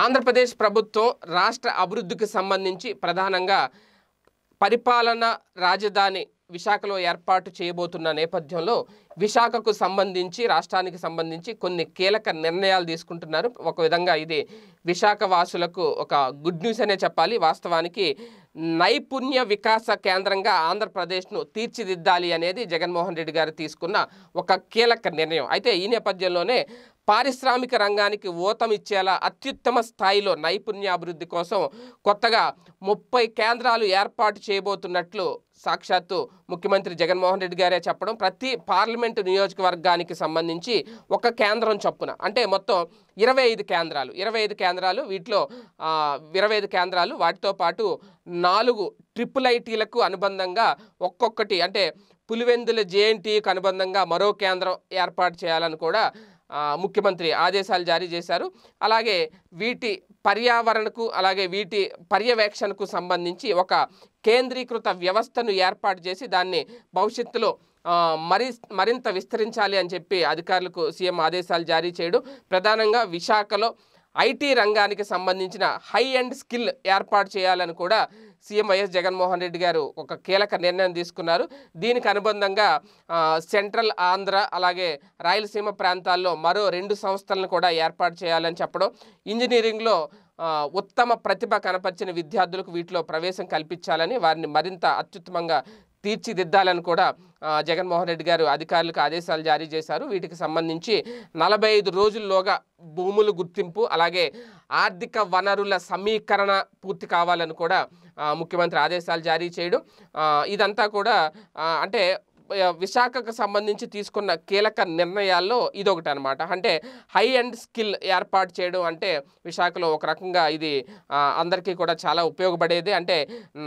ఆంధ్రప్రదేశ్ ప్రభుత్వం రాష్ట్ర అభివృద్ధికి సంబంధించి ప్రధానంగా పరిపాలన రాజధాని విశాఖలో ఏర్పాటు చేయబోతున్న నేపథ్యంలో విశాఖకు సంబంధించి రాష్ట్రానికి సంబంధించి కొన్ని కీలక నిర్ణయాలు తీసుకుంటున్నారు. ఒక విధంగా ఇది విశాఖ వాసులకు ఒక గుడ్ న్యూస్ అనే చెప్పాలి. వాస్తవానికి నైపుణ్య వికాస కేంద్రంగా ఆంధ్రప్రదేశ్ను తీర్చిదిద్దాలి అనేది జగన్మోహన్ రెడ్డి గారు తీసుకున్న ఒక కీలక నిర్ణయం. అయితే ఈ నేపథ్యంలోనే పారిశ్రామిక రంగానికి ఊతమిచ్చేలా అత్యుత్తమ స్థాయిలో నైపుణ్యాభివృద్ధి కోసం కొత్తగా ముప్పై కేంద్రాలు ఏర్పాటు చేయబోతున్నట్లు సాక్షాత్తు ముఖ్యమంత్రి జగన్మోహన్ రెడ్డి గారే చెప్పడం ప్రతి పార్లమెంటు నియోజకవర్గానికి సంబంధించి ఒక కేంద్రం చొప్పున అంటే మొత్తం ఇరవై ఐదు కేంద్రాలు ఇరవై ఐదు కేంద్రాలు వీటిలో ఇరవై ఐదు కేంద్రాలు వాటితో పాటు నాలుగు ట్రిపుల్ ఐటీలకు అనుబంధంగా ఒక్కొక్కటి అంటే పులివెందుల జేఎన్టీకి అనుబంధంగా మరో కేంద్రం ఏర్పాటు చేయాలని కూడా ముఖ్యమంత్రి ఆదేశాలు జారీ చేశారు. అలాగే వీటి పర్యావరణకు అలాగే వీటి పర్యవేక్షణకు సంబంధించి ఒక కేంద్రీకృత వ్యవస్థను ఏర్పాటు చేసి దాన్ని భవిష్యత్తులో మరి మరింత విస్తరించాలి అని చెప్పి అధికారులకు సీఎం ఆదేశాలు జారీ చేయడం. ప్రధానంగా విశాఖలో ఐటీ రంగానికి సంబంధించిన హై అండ్ స్కిల్ ఏర్పాటు చేయాలని కూడా సీఎం వైఎస్ జగన్మోహన్ రెడ్డి గారు ఒక కీలక నిర్ణయం తీసుకున్నారు. దీనికి అనుబంధంగా సెంట్రల్ ఆంధ్ర అలాగే రాయలసీమ ప్రాంతాల్లో మరో రెండు సంస్థలను కూడా ఏర్పాటు చేయాలని చెప్పడం ఇంజనీరింగ్లో ఉత్తమ ప్రతిభ కనపరిచిన విద్యార్థులకు వీటిలో ప్రవేశం కల్పించాలని వారిని మరింత అత్యుత్తమంగా తీర్చిదిద్దాలని కూడా జగన్మోహన్ రెడ్డి గారు అధికారులకు ఆదేశాలు జారీ చేశారు. వీటికి సంబంధించి నలభై ఐదు రోజుల్లోగా భూముల గుర్తింపు అలాగే ఆర్థిక వనరుల సమీకరణ పూర్తి కావాలని కూడా ముఖ్యమంత్రి ఆదేశాలు జారీ చేయడం ఇదంతా కూడా అంటే విశాఖకు సంబంధించి తీసుకున్న కీలక నిర్ణయాల్లో ఇదొకటి అనమాట అంటే హై అండ్ స్కిల్ ఏర్పాటు చేయడం అంటే విశాఖలో ఒక రకంగా ఇది అందరికీ కూడా చాలా ఉపయోగపడేది. అంటే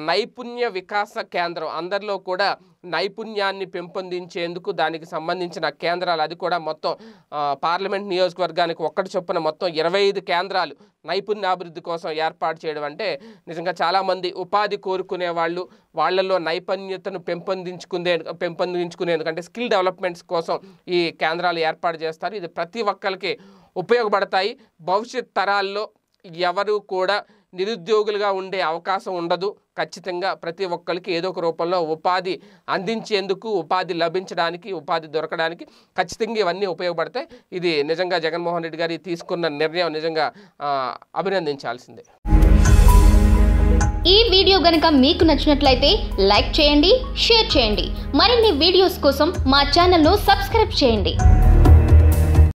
నైపుణ్య వికాస కేంద్రం అందరిలో కూడా నైపుణ్యాన్ని పెంపొందించేందుకు దానికి సంబంధించిన కేంద్రాలు అది కూడా మొత్తం పార్లమెంట్ నియోజకవర్గానికి ఒక్కటి చొప్పున మొత్తం ఇరవై ఐదు కేంద్రాలు నైపుణ్యాభివృద్ధి కోసం ఏర్పాటు చేయడం అంటే నిజంగా చాలామంది ఉపాధి కోరుకునే వాళ్ళు వాళ్ళల్లో నైపుణ్యతను పెంపొందించుకునే పెంపొందించుకునేందుకు అంటే స్కిల్ డెవలప్మెంట్స్ కోసం ఈ కేంద్రాలు ఏర్పాటు చేస్తారు. ఇది ప్రతి ఒక్కరికి ఉపయోగపడతాయి. భవిష్యత్ తరాల్లో ఎవరు కూడా నిరుద్యోగులుగా ఉండే అవకాశం ఉండదు. ఖచ్చితంగా ప్రతి ఒక్కరికి ఏదో ఒక రూపంలో ఉపాధి అందించేందుకు ఉపాధి లభించడానికి ఉపాధి దొరకడానికి ఖచ్చితంగా ఇవన్నీ ఉపయోగపడతాయి. ఇది నిజంగా జగన్మోహన్ రెడ్డి గారి తీసుకున్న నిర్ణయం నిజంగా అభినందించాల్సిందే. ఈ వీడియో గనక మీకు నచ్చినట్లయితే లైక్ చేయండి షేర్ చేయండి. మరిన్ని వీడియోస్ కోసం మా ఛానల్ను సబ్స్క్రైబ్ చేయండి.